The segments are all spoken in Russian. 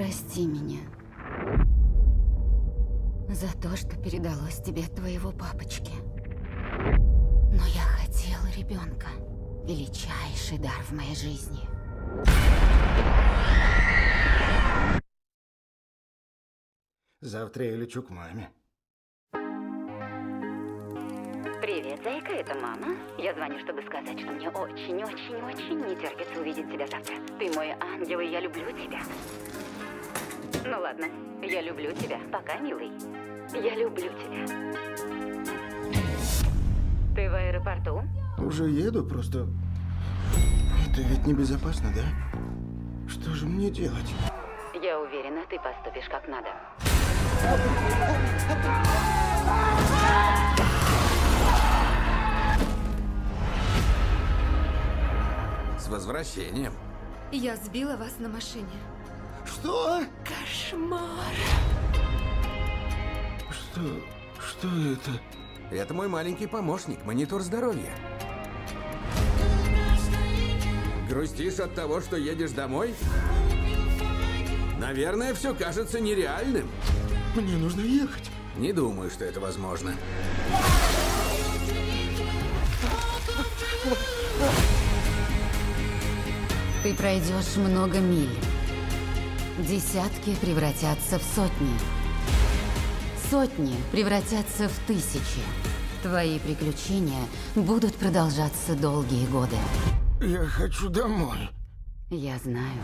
Прости меня. За то, что передалось тебе от твоего папочки. Но я хотела ребенка. Величайший дар в моей жизни. Завтра я лечу к маме. Привет, зайка, это мама. Я звоню, чтобы сказать, что мне очень-очень-очень не терпится увидеть тебя завтра. Ты мой ангел, и я люблю тебя. Ну ладно, я люблю тебя. Пока, милый. Я люблю тебя. Ты в аэропорту? Уже еду, просто... Это ведь небезопасно, да? Что же мне делать? Я уверена, ты поступишь как надо. С возвращением. Я сбила вас на машине. Что? Кошмар. Что? Что это? Это мой маленький помощник, монитор здоровья. Грустишь от того, что едешь домой? Наверное, все кажется нереальным. Мне нужно ехать. Не думаю, что это возможно. Ты пройдешь много миль. Десятки превратятся в сотни. Сотни превратятся в тысячи. Твои приключения будут продолжаться долгие годы. Я хочу домой. Я знаю.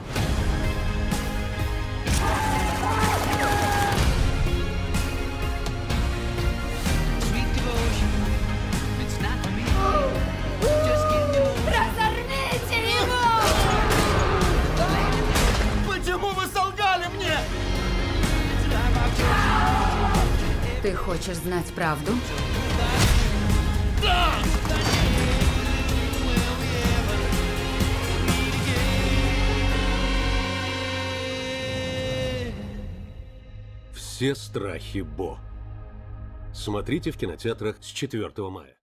Ты хочешь знать правду? Все страхи Бо. Смотрите в кинотеатрах с 4 мая.